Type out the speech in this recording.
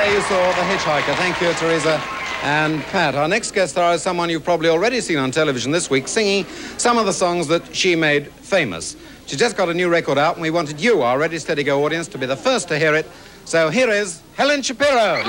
there you saw The Hitchhiker. Thank you, Teresa and Pat. Our next guest star is someone you've probably already seen on television this week singing some of the songs that she made famous. She just got a new record out, and we wanted you, our Ready Steady Go audience, to be the first to hear it. So here is Helen Shapiro.